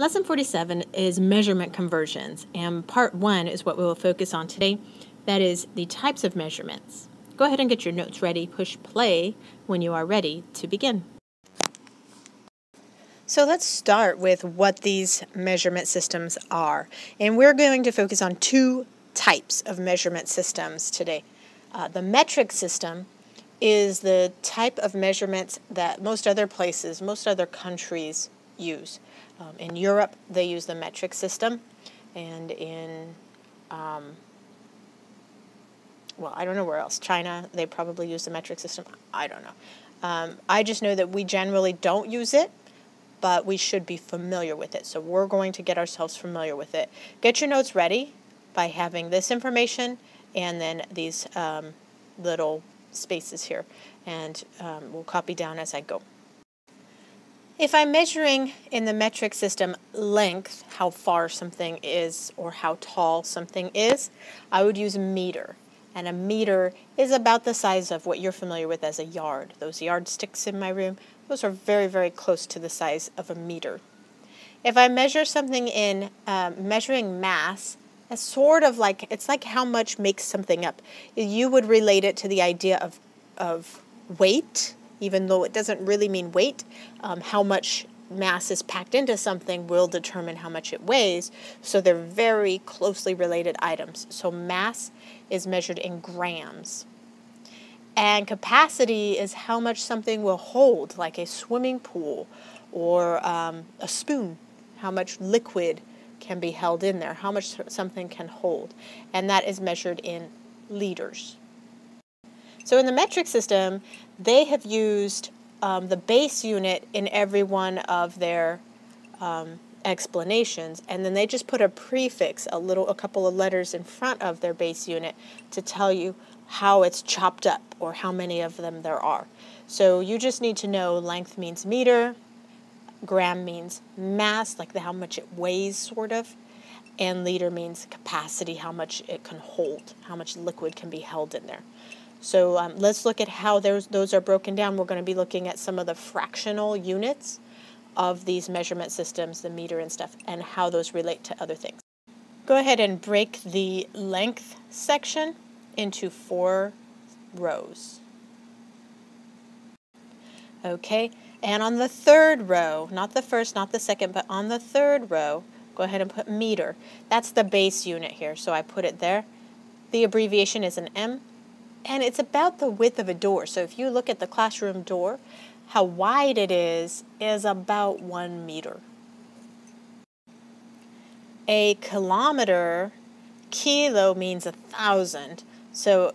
Lesson 47 is measurement conversions, and part one is what we will focus on today. That is the types of measurements. Go ahead and get your notes ready. Push play when you are ready to begin. So let's start with what these measurement systems are. And we're going to focus on two types of measurement systems today. Uh, the metric system is the type of measurements that most other places, most other countries use. Um, in Europe, they use the metric system, and in um, well, I don't know where else. China, they probably use the metric system. I don't know. Um, I just know that we generally don't use it, but we should be familiar with it. So we're going to get ourselves familiar with it. Get your notes ready by having this information and then these um, little spaces here, and um, we'll copy down as I go. If I'm measuring in the metric system length, how far something is or how tall something is, I would use a meter. And a meter is about the size of what you're familiar with as a yard. Those yardsticks in my room, those are very, very close to the size of a meter. If I measure something in uh, measuring mass, it's sort of like it's like how much makes something up. You would relate it to the idea of of weight even though it doesn't really mean weight, um, how much mass is packed into something will determine how much it weighs. So they're very closely related items. So mass is measured in grams. And capacity is how much something will hold, like a swimming pool or um, a spoon, how much liquid can be held in there, how much something can hold. And that is measured in liters. So in the metric system, they have used um, the base unit in every one of their um, explanations, and then they just put a prefix, a little, a couple of letters in front of their base unit to tell you how it's chopped up or how many of them there are. So you just need to know length means meter, gram means mass, like the, how much it weighs, sort of, and liter means capacity, how much it can hold, how much liquid can be held in there. So um, let's look at how those, those are broken down. We're going to be looking at some of the fractional units of these measurement systems, the meter and stuff, and how those relate to other things. Go ahead and break the length section into four rows. Okay, and on the third row, not the first, not the second, but on the third row, go ahead and put meter. That's the base unit here, so I put it there. The abbreviation is an M and it's about the width of a door. So if you look at the classroom door, how wide it is is about one meter. A kilometer, kilo means a thousand. So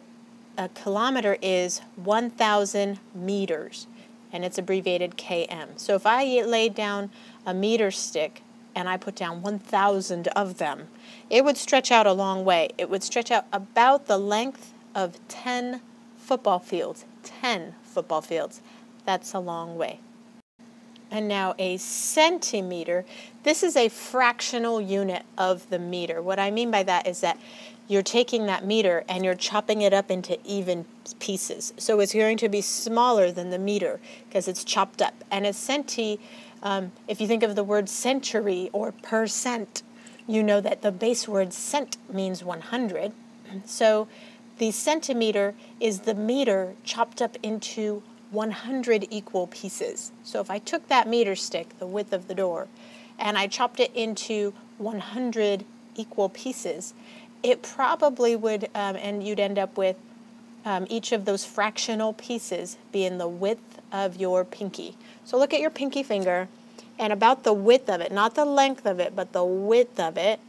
a kilometer is 1,000 meters, and it's abbreviated km. So if I laid down a meter stick and I put down 1,000 of them, it would stretch out a long way. It would stretch out about the length of 10 football fields. 10 football fields. That's a long way. And now a centimeter, this is a fractional unit of the meter. What I mean by that is that you're taking that meter and you're chopping it up into even pieces. So it's going to be smaller than the meter because it's chopped up. And a centi, um, if you think of the word century or percent, you know that the base word cent means 100. So the centimeter is the meter chopped up into 100 equal pieces. So if I took that meter stick, the width of the door, and I chopped it into 100 equal pieces, it probably would, um, and you'd end up with um, each of those fractional pieces being the width of your pinky. So look at your pinky finger, and about the width of it, not the length of it, but the width of it,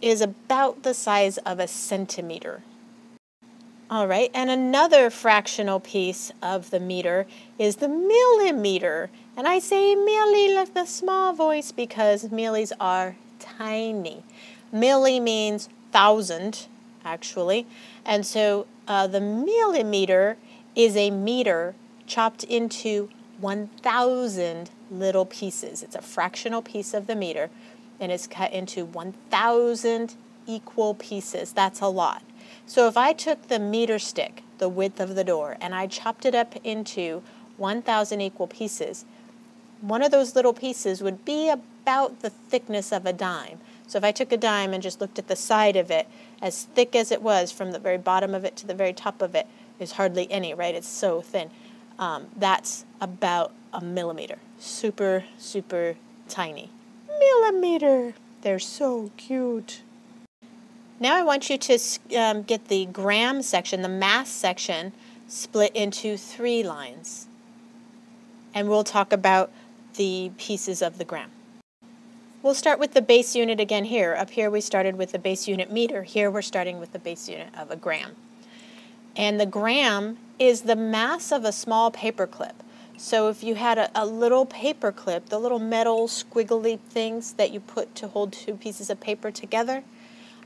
is about the size of a centimeter. All right, and another fractional piece of the meter is the millimeter. And I say milli like the small voice because millis are tiny. Milli means thousand, actually. And so uh, the millimeter is a meter chopped into 1,000 little pieces. It's a fractional piece of the meter and it's cut into 1,000 equal pieces. That's a lot. So if I took the meter stick, the width of the door, and I chopped it up into 1,000 equal pieces, one of those little pieces would be about the thickness of a dime. So if I took a dime and just looked at the side of it, as thick as it was from the very bottom of it to the very top of it, there's hardly any, right? It's so thin. Um, that's about a millimeter. Super, super tiny. Millimeter. They're so cute. Now I want you to um, get the gram section, the mass section, split into three lines. And we'll talk about the pieces of the gram. We'll start with the base unit again here. Up here we started with the base unit meter. Here we're starting with the base unit of a gram. And the gram is the mass of a small paper clip. So if you had a, a little paper clip, the little metal squiggly things that you put to hold two pieces of paper together,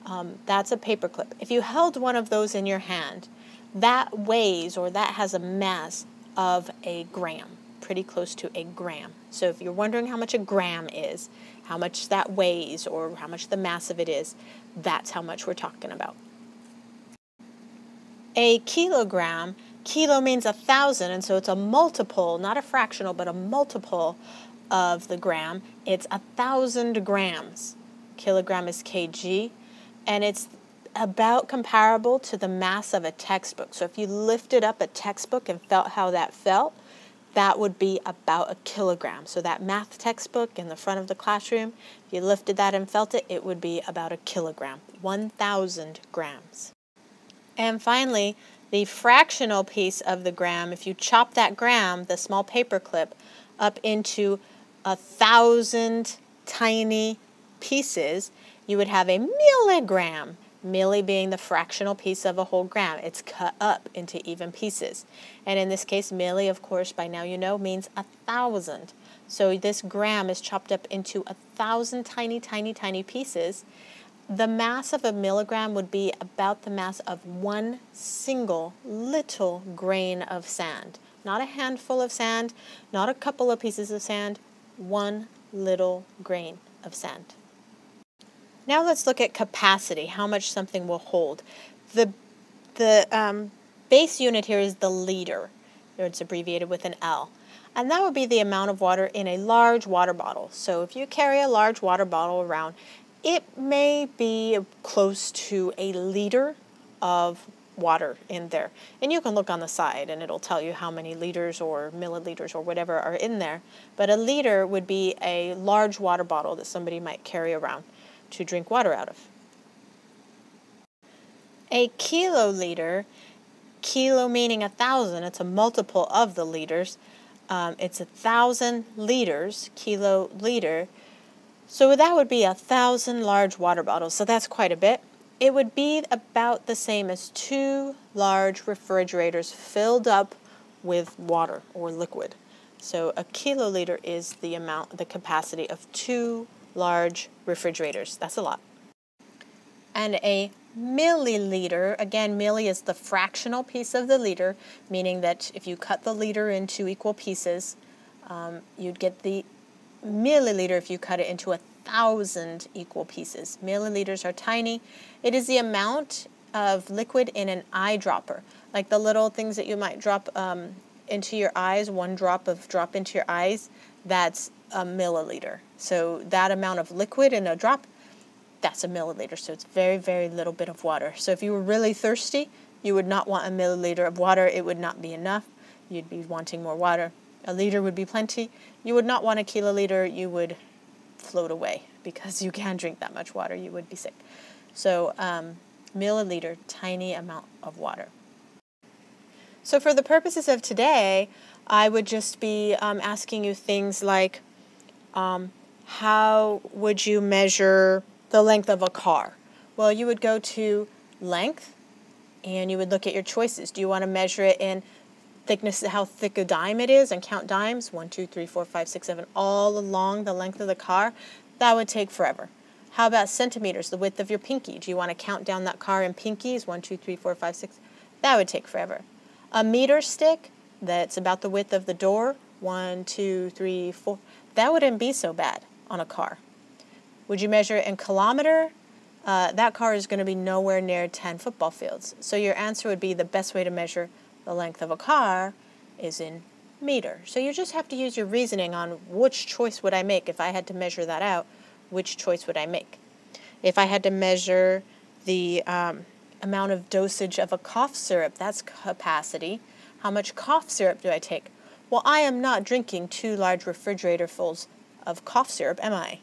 um, that's a paperclip. If you held one of those in your hand, that weighs or that has a mass of a gram, pretty close to a gram. So if you're wondering how much a gram is, how much that weighs, or how much the mass of it is, that's how much we're talking about. A kilogram, kilo means a thousand, and so it's a multiple, not a fractional, but a multiple of the gram. It's a thousand grams. Kilogram is kg, and it's about comparable to the mass of a textbook. So if you lifted up a textbook and felt how that felt, that would be about a kilogram. So that math textbook in the front of the classroom, if you lifted that and felt it, it would be about a kilogram, 1,000 grams. And finally, the fractional piece of the gram, if you chop that gram, the small paper clip, up into a thousand tiny pieces, you would have a milligram milli being the fractional piece of a whole gram. It's cut up into even pieces. And in this case, milli, of course, by now you know, means a thousand. So this gram is chopped up into a thousand tiny, tiny, tiny pieces. The mass of a milligram would be about the mass of one single little grain of sand. Not a handful of sand, not a couple of pieces of sand, one little grain of sand. Now let's look at capacity, how much something will hold. The, the um, base unit here is the liter. It's abbreviated with an L. And that would be the amount of water in a large water bottle. So if you carry a large water bottle around, it may be close to a liter of water in there. And you can look on the side and it'll tell you how many liters or milliliters or whatever are in there. But a liter would be a large water bottle that somebody might carry around to drink water out of. A kiloliter, kilo meaning a thousand, it's a multiple of the liters. Um, it's a thousand liters, kiloliter. So that would be a thousand large water bottles. So that's quite a bit. It would be about the same as two large refrigerators filled up with water or liquid. So a kiloliter is the amount, the capacity of two large refrigerators. That's a lot. And a milliliter, again, milli is the fractional piece of the liter, meaning that if you cut the liter into equal pieces, um, you'd get the milliliter if you cut it into a thousand equal pieces. Milliliters are tiny. It is the amount of liquid in an eyedropper, like the little things that you might drop um, into your eyes, one drop of drop into your eyes, that's a milliliter. So that amount of liquid in a drop, that's a milliliter. So it's very, very little bit of water. So if you were really thirsty, you would not want a milliliter of water. It would not be enough. You'd be wanting more water. A liter would be plenty. You would not want a kiloliter. You would float away because you can't drink that much water. You would be sick. So um, milliliter, tiny amount of water. So for the purposes of today, I would just be um, asking you things like um, how would you measure the length of a car? Well, you would go to length and you would look at your choices. Do you want to measure it in thickness, how thick a dime it is, and count dimes? One, two, three, four, five, six, seven, all along the length of the car? That would take forever. How about centimeters, the width of your pinky? Do you want to count down that car in pinkies? One, two, three, four, five, six. That would take forever. A meter stick, that's about the width of the door. One, two, three, four. That wouldn't be so bad on a car. Would you measure it in kilometer? Uh, that car is going to be nowhere near 10 football fields. So your answer would be the best way to measure the length of a car is in meter. So you just have to use your reasoning on which choice would I make if I had to measure that out, which choice would I make? If I had to measure the um, amount of dosage of a cough syrup, that's capacity. How much cough syrup do I take? Well, I am not drinking two large refrigerator fulls of cough syrup, am I?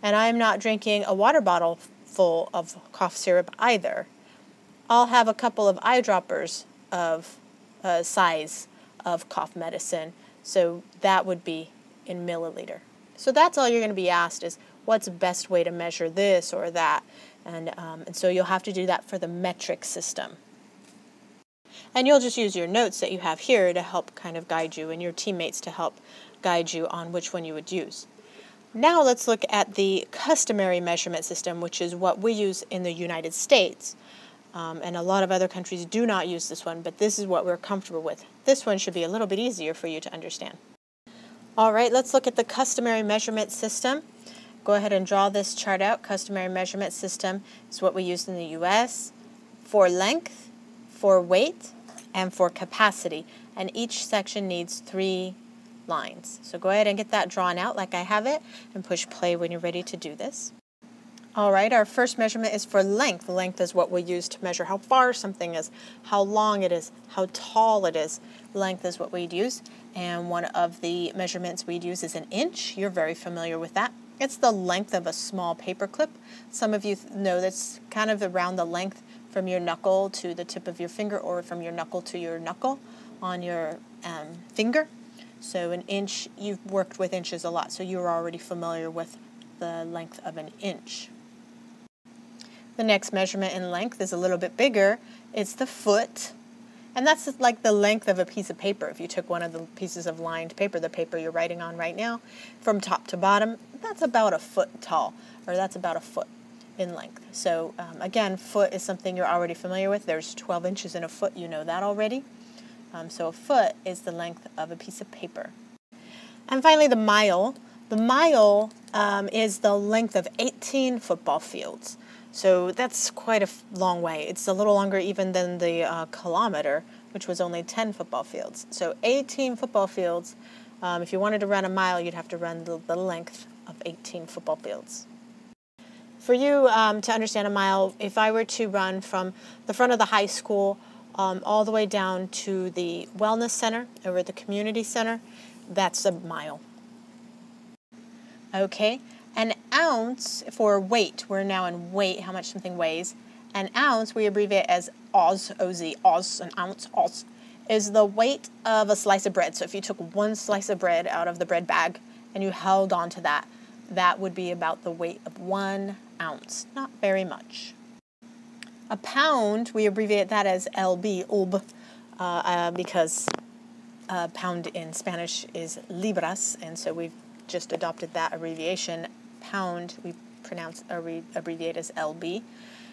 And I am not drinking a water bottle full of cough syrup either. I'll have a couple of eyedroppers of uh, size of cough medicine. So that would be in milliliter. So that's all you're going to be asked is what's the best way to measure this or that. And, um, and so you'll have to do that for the metric system. And you'll just use your notes that you have here to help kind of guide you and your teammates to help guide you on which one you would use. Now let's look at the customary measurement system, which is what we use in the United States. Um, and a lot of other countries do not use this one, but this is what we're comfortable with. This one should be a little bit easier for you to understand. All right, let's look at the customary measurement system. Go ahead and draw this chart out. Customary measurement system is what we use in the U.S. for length, for weight, and for capacity. And each section needs three lines. So go ahead and get that drawn out like I have it and push play when you're ready to do this. All right, our first measurement is for length. Length is what we use to measure how far something is, how long it is, how tall it is. Length is what we'd use. And one of the measurements we'd use is an inch. You're very familiar with that. It's the length of a small paper clip. Some of you know that's kind of around the length from your knuckle to the tip of your finger or from your knuckle to your knuckle on your um, finger. So an inch, you've worked with inches a lot, so you're already familiar with the length of an inch. The next measurement in length is a little bit bigger. It's the foot. And that's like the length of a piece of paper. If you took one of the pieces of lined paper, the paper you're writing on right now, from top to bottom, that's about a foot tall, or that's about a foot in length. So um, again, foot is something you're already familiar with. There's 12 inches in a foot, you know that already. Um, so a foot is the length of a piece of paper. And finally, the mile. The mile um, is the length of 18 football fields. So that's quite a long way. It's a little longer even than the uh, kilometer, which was only 10 football fields. So 18 football fields. Um, if you wanted to run a mile, you'd have to run the, the length of 18 football fields. For you um, to understand a mile, if I were to run from the front of the high school um, all the way down to the wellness center over at the community center, that's a mile. Okay, an ounce for weight, we're now in weight, how much something weighs. An ounce, we abbreviate as oz, oz, oz, an ounce, oz, is the weight of a slice of bread. So if you took one slice of bread out of the bread bag and you held on to that, that would be about the weight of one ounce, not very much. A pound, we abbreviate that as LB, uh, uh, because a uh, pound in Spanish is libras, and so we've just adopted that abbreviation. Pound, we pronounce or abbreviate as LB,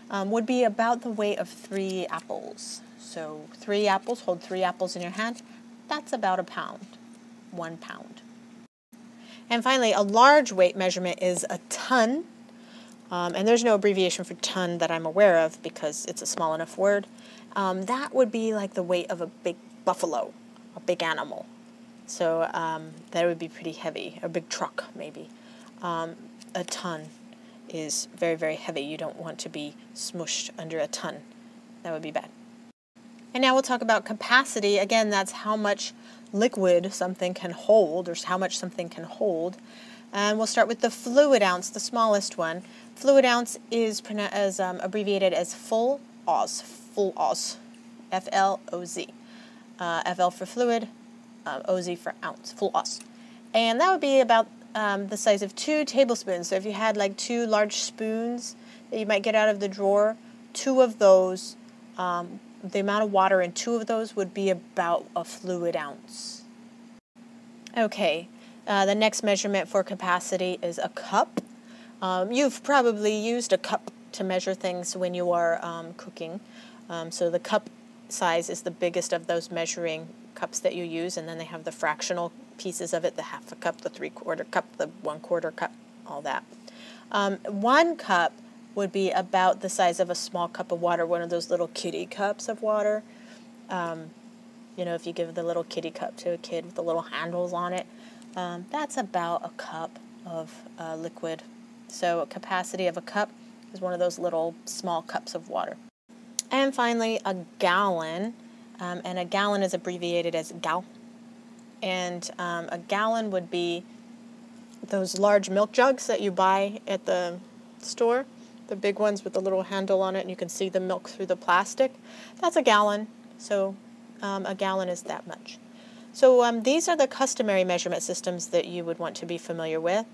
um, would be about the weight of three apples. So three apples, hold three apples in your hand, that's about a pound, one pound. And finally, a large weight measurement is a ton. Um, and there's no abbreviation for ton that I'm aware of because it's a small enough word. Um, that would be like the weight of a big buffalo, a big animal. So um, that would be pretty heavy, a big truck maybe. Um, a ton is very, very heavy. You don't want to be smushed under a ton. That would be bad. And now we'll talk about capacity. Again, that's how much liquid something can hold, or how much something can hold. And we'll start with the fluid ounce, the smallest one. Fluid ounce is as um, abbreviated as full Oz, full Oz, F L O Z. Uh, FL for fluid, uh, OZ for ounce, full Oz. And that would be about um, the size of two tablespoons. So if you had like two large spoons that you might get out of the drawer, two of those, um, the amount of water in two of those would be about a fluid ounce. Okay, uh, the next measurement for capacity is a cup. Um, you've probably used a cup to measure things when you are um, cooking. Um, so the cup size is the biggest of those measuring cups that you use, and then they have the fractional pieces of it, the half a cup, the three quarter cup, the one quarter cup, all that. Um, one cup would be about the size of a small cup of water, one of those little kitty cups of water. Um, You know, if you give the little kitty cup to a kid with the little handles on it, um, that's about a cup of uh, liquid. So a capacity of a cup is one of those little small cups of water. And finally, a gallon, um, and a gallon is abbreviated as gal. And um, a gallon would be those large milk jugs that you buy at the store, the big ones with the little handle on it, and you can see the milk through the plastic. That's a gallon. So um, a gallon is that much. So um, these are the customary measurement systems that you would want to be familiar with.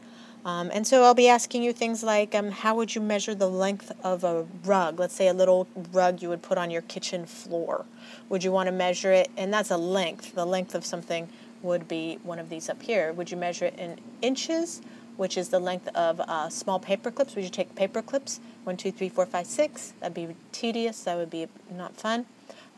Um, and so I'll be asking you things like um, how would you measure the length of a rug? Let's say a little rug you would put on your kitchen floor. Would you want to measure it? And that's a length. The length of something would be one of these up here. Would you measure it in inches, which is the length of uh, small paper clips? Would you take paper clips? One, two, three, four, five, six. That'd be tedious. That would be not fun.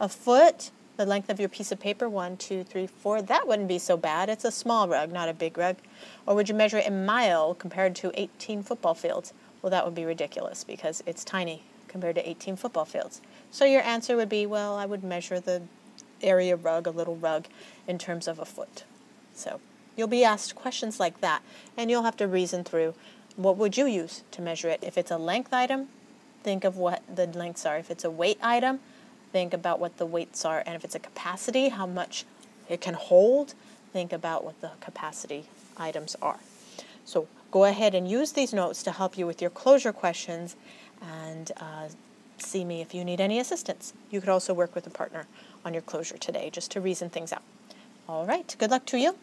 A foot, the length of your piece of paper, one, two, three, four. That wouldn't be so bad. It's a small rug, not a big rug. Or would you measure it in mile compared to 18 football fields? Well, that would be ridiculous because it's tiny compared to 18 football fields. So your answer would be, well, I would measure the area rug, a little rug, in terms of a foot. So you'll be asked questions like that, and you'll have to reason through what would you use to measure it. If it's a length item, think of what the lengths are. If it's a weight item, think about what the weights are. And if it's a capacity, how much it can hold, think about what the capacity items are. So go ahead and use these notes to help you with your closure questions and uh, see me if you need any assistance. You could also work with a partner on your closure today just to reason things out. All right, good luck to you.